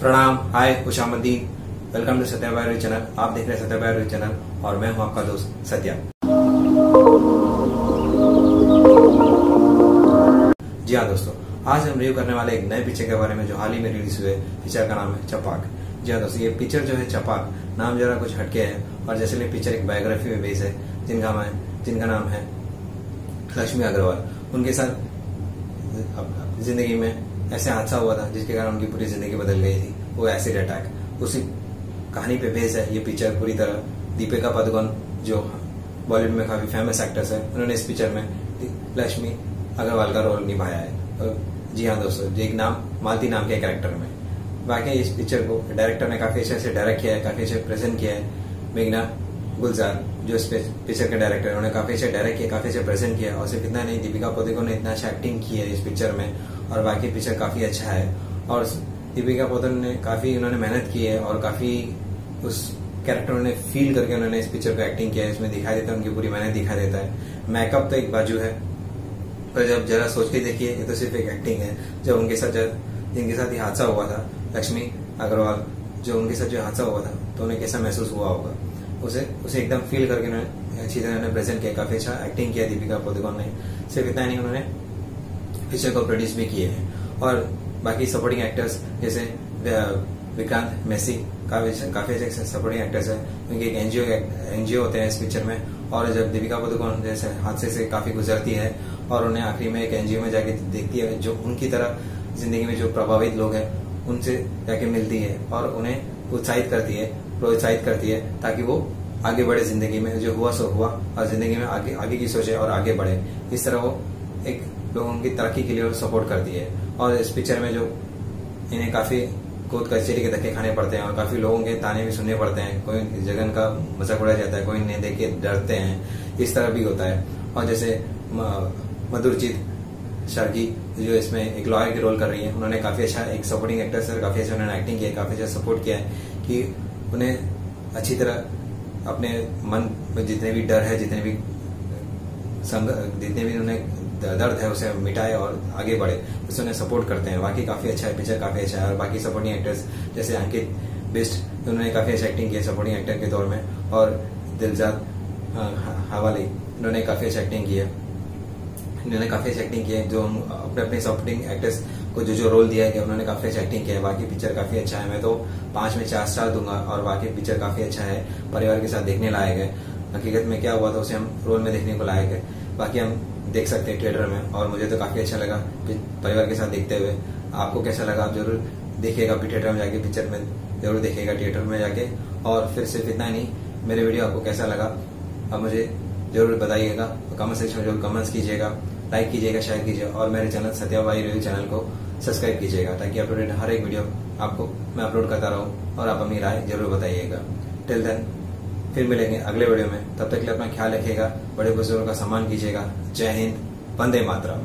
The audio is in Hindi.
प्रणाम, हाय खुशामदीन वेलकम टू सत्या बायरू चैनल आप देख रहे हैं सत्या बायरू चैनल और मैं हूँ आपका दोस्त सत्या। जी हाँ दोस्तों, आज हम रिव्यू करने वाले एक नए पिक्चर के बारे में जो हाल ही में रिलीज़ हुए पिक्चर का नाम है चपाक जी हाँ दोस्तों, ये पिक्चर जो है चपाक नाम जरा कुछ हटके है, और जैसे पिक्चर एक बायोग्राफी में बेस है, जिनका मैं, जिनका नाम है लक्ष्मी अग्रवाल। उनके साथ, ज़िंदगी में ऐसे हादसा हुआ था, जिसके कारण उनकी पूरी ज़िंदगी बदल गई थी। वो एसिड अटैक उसी कहानी पे बेस है ये पिक्चर पूरी तरह। दीपिका पादुकोण, जो बॉलीवुड में काफ़ी फ़ेमस एक्टर्स है, उन्होंने इस पिक्चर में लक्ष्मी अग्रवाल का रोल निभाया है। और जी हाँ दोस्तों एक नाम, मालती नाम के कैरेक्टर में। बाकी इस पिक्चर को डायरेक्टर ने काफ़ी अच्छे से डायरेक्ट किया है, काफ़ी अच्छे प्रेजेंट किया है। मेघना गुलजार, जो इस पिक्चर के डायरेक्टर उन्होंने काफ़ी अच्छे डायरेक्ट किया, काफ़ी अच्छे प्रेजेंट किया, और सिर्फ़ इतना नहीं, दीपिका पादुकोण ने इतना अच्छा एक्टिंग की है इस पिक्चर में, और बाकी पिक्चर काफ़ी अच्छा है। और दीपिका पादुकोण ने काफ़ी, उन्होंने मेहनत की है, और काफ़ी उस कैरेक्टर ने फील करके उन्होंने इस पिक्चर को एक्टिंग किया है, इसमें दिखाई देता है, उनकी पूरी मेहनत दिखाई देता है। मेकअप तो एक बाजू है, पर जब जरा सोच के देखिए, ये तो सिर्फ़ एक एक्टिंग है। जब उनके साथ जिनके साथ ये हादसा हुआ था, लक्ष्मी अग्रवाल, जो उनके साथ जो हादसा हुआ था तो उन्हें कैसा महसूस हुआ होगा? उसे उसे एकदम फील करके उन्होंने अच्छी तरह प्रेजेंट किया, काफ़ी अच्छा एक्टिंग किया दीपिका पादुकोण ने। सिर्फ़ इतना नहीं, उन्होंने पिक्चर को प्रोड्यूस भी किए हैं। और बाकी सपोर्टिंग एक्टर्स जैसे विक्रांत मेसी, काफ़ी काफ़ी अच्छे सपोर्टिंग एक्टर्स है। क्योंकि एक एनजीओ एनजीओ होते हैं इस पिक्चर में। और जब दीपिका पादुकोण जैसे हादसे से काफ़ी गुजरती है, और उन्हें आखिरी में एक एनजीओ में जाके देखती है, जो उनकी तरह ज़िंदगी में जो प्रभावित लोग हैं, उनसे जाके मिलती है, और उन्हें उत्साहित करती है प्रोत्साहित करती है ताकि वो आगे बढ़े ज़िंदगी में। जो हुआ, सो हुआ। और ज़िंदगी में आगे आगे की सोचे और आगे बढ़े। इस तरह वो एक लोगों की तरक्की के लिए सपोर्ट करती है। और इस पिक्चर में जो इन्हें काफ़ी कोत कचेरी के धक्के खाने पड़ते हैं और काफ़ी लोगों के ताने भी सुनने पड़ते हैं। कोई जगन का मज़ाक उड़ाया जाता है, कोई इन्हें देख के डरते हैं। इस तरह भी होता है। और जैसे मधुरजीत शर्गी जो इसमें एक लॉयर की रोल कर रही है, उन्होंने काफ़ी अच्छा एक सपोर्टिंग एक्टर से काफ़ी अच्छा उन्होंने एक्टिंग किया काफ़ी अच्छा सपोर्ट किया है कि उन्हें अच्छी तरह अपने मन में जितने भी डर है, जितने भी जितने भी उन्हें दर्द है, उसे मिटाए और आगे बढ़े। उसे उन्हें सपोर्ट करते हैं। बाकी काफ़ी अच्छा है पिक्चर काफ़ी अच्छा है और बाकी सपोर्टिंग एक्टर्स जैसे अंकित बिस्ट उन्होंने काफ़ी अच्छा एक्टिंग किया सपोर्टिंग एक्टर के दौर में और दिलजाद हवाली, उन्होंने काफ़ी अच्छा एक्टिंग किया। इन्होंने काफ़ी अच्छी एक्टिंग की है, जो अपने अपने सपोर्टिंग एक्टर्स को जो जो रोल दिया है उन्होंने काफ़ी अच्छा एक्टिंग किया है। बाकी पिक्चर काफ़ी अच्छा है, मैं तो पाँच में चार स्टार दूँगा और बाकी पिक्चर काफ़ी अच्छा है, परिवार के साथ देखने लायक है। हकीकत में क्या हुआ था, उसे हम रोल में देखने को लायक है। बाकी हम देख सकते हैं थिएटर में, और मुझे तो काफ़ी अच्छा लगा परिवार के साथ देखते हुए। आपको कैसा लगा, आप ज़रूर देखिएगा थिएटर में जाके पिक्चर में ज़रूर देखिएगा थिएटर में जाके। और फिर सिर्फ़ इतना ही नहीं, मेरे वीडियो आपको कैसा लगा, अब मुझे ज़रूर बताइएगा। कमेंट सेक्शन में ज़रूर कमेंट्स कीजिएगा। लाइक कीजिएगा शेयर कीजिएगा और मेरे चैनल सत्यावाई रिव्यू चैनल को सब्सक्राइब कीजिएगा ताकि अपलोडेड हर एक वीडियो आपको मैं अपलोड करता रहूँ और आप अपनी राय ज़रूर बताइएगा। टिल देन फिर मिलेंगे अगले वीडियो में। तब तक के लिए अपना ख्याल रखिएगा, बड़े बुज़ुर्गों का सम्मान कीजिएगा। जय हिंद, वंदे मातरम।